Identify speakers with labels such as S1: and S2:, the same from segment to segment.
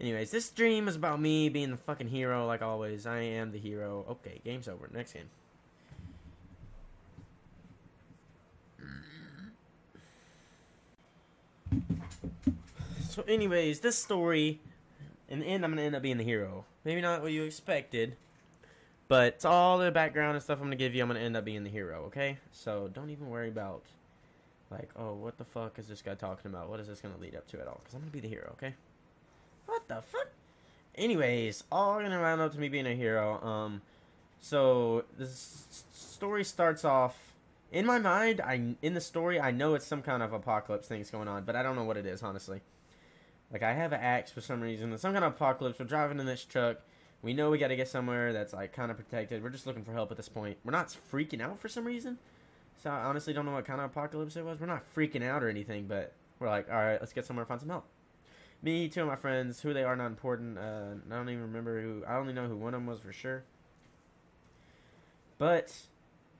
S1: Anyways, this stream is about me being the fucking hero, like always. I am the hero. Okay, game's over. Next game. So, anyways, this story, in the end, I'm gonna end up being the hero. Maybe not what you expected, but it's all the background and stuff I'm gonna give you. I'm gonna end up being the hero. Okay, so don't even worry about like, oh, what the fuck is this guy talking about? What is this gonna lead up to at all? Because I'm gonna be the hero. Okay. What the fuck? Anyways, all gonna round up to me being a hero. Um, so this story starts off in my mind. I in the story I know it's some kind of apocalypse things going on, but I don't know what it is honestly. Like I have an axe for some reason. Some kind of apocalypse. We're driving in this truck. We know we got to get somewhere that's like kind of protected. We're just looking for help at this point. We're not freaking out for some reason. So I honestly don't know what kind of apocalypse it was. We're not freaking out or anything, but we're like, all right, let's get somewhere find some help. Me, two of my friends, who they are not important. Uh, I don't even remember who. I only know who one of them was for sure. But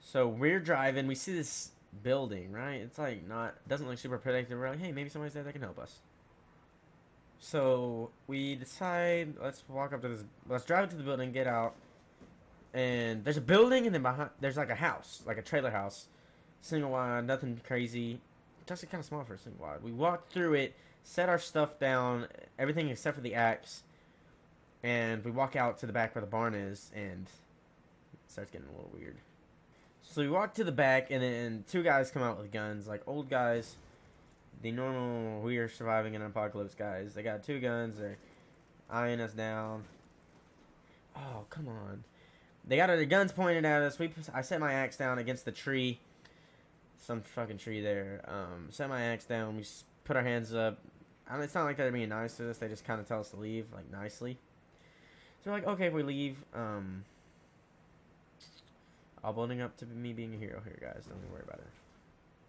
S1: so we're driving. We see this building, right? It's like not doesn't look super protected. We're like, hey, maybe somebody's there that can help us. So we decide let's walk up to this. Let's drive to the building, get out, and there's a building, and then behind there's like a house, like a trailer house, single wide, nothing crazy. It's actually kind of small for a single wide. We walked through it, set our stuff down, everything except for the axe, and we walk out to the back where the barn is, and it starts getting a little weird. So we walk to the back, and then two guys come out with guns, like old guys the normal we are surviving an apocalypse guys. They got two guns. They're eyeing us down. Oh come on! They got their guns pointed at us. We I set my axe down against the tree. Some fucking tree there. Um, set my axe down. We put our hands up. I mean, it's not like they're being nice to us. They just kind of tell us to leave, like nicely. So we're like, okay, we leave. Um, all building up to me being a hero here, guys. Don't worry about it.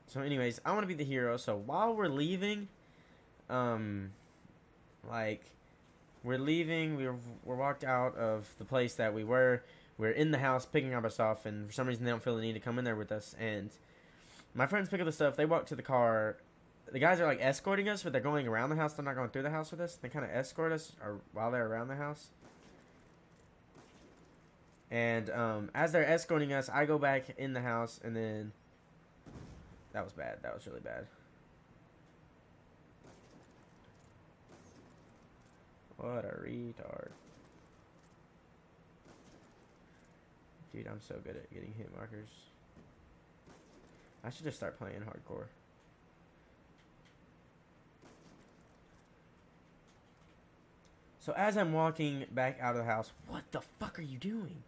S1: So, anyways, I want to be the hero. So while we're leaving, um, like we're leaving, we're we're walked out of the place that we were. We're in the house picking up our stuff, and for some reason they don't feel the need to come in there with us. And my friends pick up the stuff. They walk to the car. The guys are like escorting us, but they're going around the house. They're not going through the house with us. They kind of escort us or while they're around the house. And um, as they're escorting us, I go back in the house, and then that was bad. That was really bad. What a retard. Dude, I'm so good at getting hit markers. I should just start playing hardcore. So as I'm walking back out of the house, what the fuck are you doing?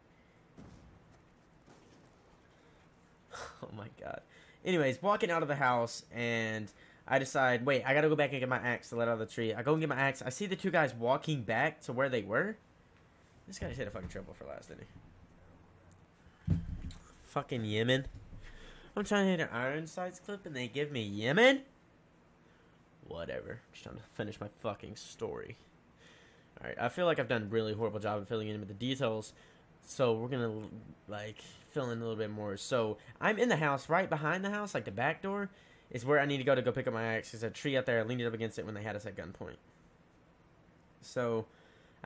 S1: Oh my god. Anyways, walking out of the house, and I decide, wait, I gotta go back and get my axe to let out of the tree. I go and get my axe. I see the two guys walking back to where they were. This guy guy's hit a fucking trouble for last, didn't he? Fucking Yemen. I'm trying to hit an iron sights clip, and they give me Yemen? Whatever. Just trying to finish my fucking story. Alright, I feel like I've done a really horrible job of filling in with the details. So we're gonna like fill in a little bit more. So I'm in the house, right behind the house, like the back door, is where I need to go to go pick up my axe. There's a tree out there. I leaned it up against it when they had us at gunpoint. So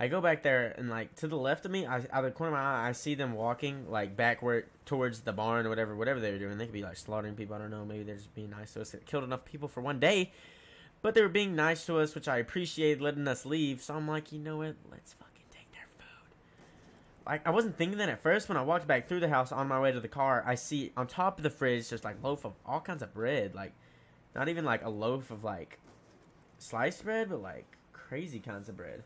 S1: I go back there and like to the left of me, I, out of the corner of my eye, I see them walking like backward towards the barn or whatever, whatever they were doing. They could be like slaughtering people. I don't know. Maybe they're just being nice to us. It killed enough people for one day, but they were being nice to us, which I appreciate letting us leave. So I'm like, you know what? Let's fucking take their food. Like I wasn't thinking that at first. When I walked back through the house on my way to the car, I see on top of the fridge just like loaf of all kinds of bread. Like, not even like a loaf of like sliced bread, but like crazy kinds of bread.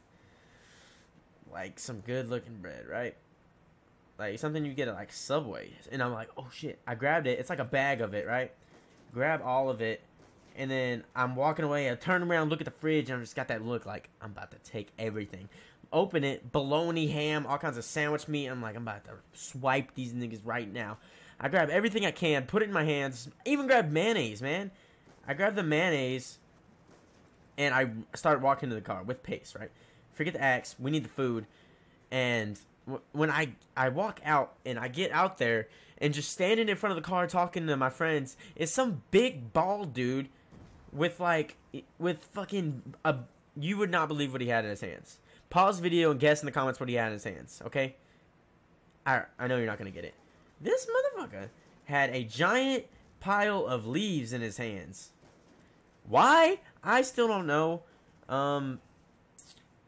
S1: Like some good looking bread, right? Like something you get at like Subway. And I'm like, oh shit. I grabbed it. It's like a bag of it, right? Grab all of it. And then I'm walking away. I turn around, look at the fridge, and I just got that look like I'm about to take everything open it, bologna, ham, all kinds of sandwich meat. I'm like, I'm about to swipe these niggas right now. I grab everything I can, put it in my hands, even grab mayonnaise, man. I grab the mayonnaise, and I start walking to the car with pace, right? Forget the axe. We need the food. And when I I walk out and I get out there and just standing in front of the car talking to my friends is some big bald dude with like with fucking a you would not believe what he had in his hands. Pause video and guess in the comments what he had in his hands, okay? I, I know you're not going to get it. This motherfucker had a giant pile of leaves in his hands. Why? I still don't know. Um,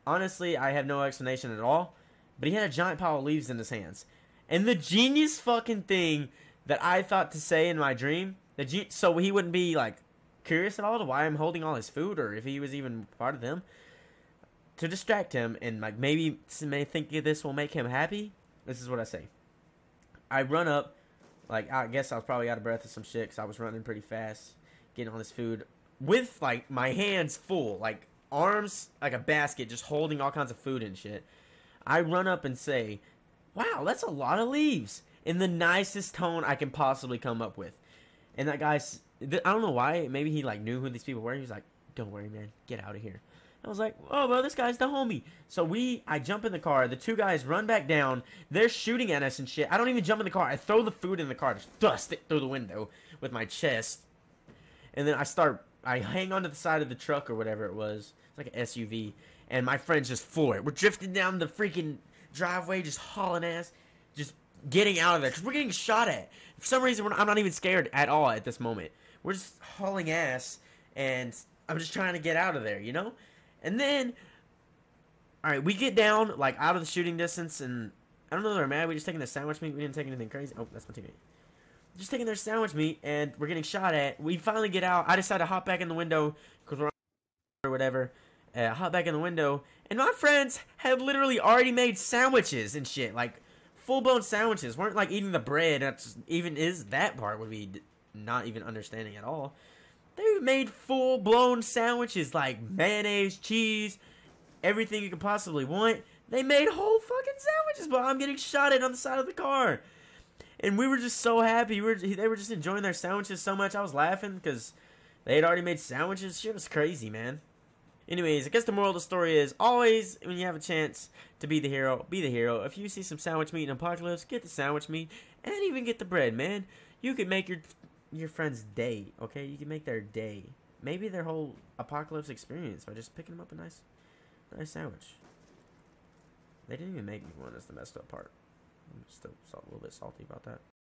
S1: honestly, I have no explanation at all. But he had a giant pile of leaves in his hands. And the genius fucking thing that I thought to say in my dream, the ge- so he wouldn't be like curious at all to why I'm holding all his food or if he was even part of them. To distract him and like maybe may think this will make him happy. This is what I say. I run up, like I guess I was probably out of breath or some shit because I was running pretty fast, getting all this food with like my hands full, like arms like a basket, just holding all kinds of food and shit. I run up and say, "Wow, that's a lot of leaves." In the nicest tone I can possibly come up with. And that guy's I don't know why. Maybe he like knew who these people were. He was like, "Don't worry, man. Get out of here." I was like, "Oh, well, this guy's the homie." So we, I jump in the car. The two guys run back down. They're shooting at us and shit. I don't even jump in the car. I throw the food in the car, just dust it through the window with my chest, and then I start. I hang onto the side of the truck or whatever it was. It's like an SUV, and my friends just floor it. We're drifting down the freaking driveway, just hauling ass, just getting out of there because we're getting shot at. For some reason, I'm not even scared at all at this moment. We're just hauling ass, and I'm just trying to get out of there, you know? And then, all right, we get down, like, out of the shooting distance, and I don't know they're mad. We just taking their sandwich meat. We didn't take anything crazy. Oh, that's my teammate. Just taking their sandwich meat, and we're getting shot at. We finally get out. I decide to hop back in the window, because we're on or whatever. Uh, hop back in the window, and my friends had literally already made sandwiches and shit. Like, full-blown sandwiches. weren't, like, eating the bread. That's even is that part would be not even understanding at all. They made full blown sandwiches like mayonnaise, cheese, everything you could possibly want. They made whole fucking sandwiches while I'm getting shot at on the side of the car. And we were just so happy. We were, they were just enjoying their sandwiches so much. I was laughing because they had already made sandwiches. Shit was crazy, man. Anyways, I guess the moral of the story is always when you have a chance to be the hero, be the hero. If you see some sandwich meat in Apocalypse, get the sandwich meat and even get the bread, man. You could make your your friend's day, okay? You can make their day. Maybe their whole apocalypse experience by just picking them up a nice, nice sandwich. They didn't even make me one. That's the messed up part. I'm still a little bit salty about that.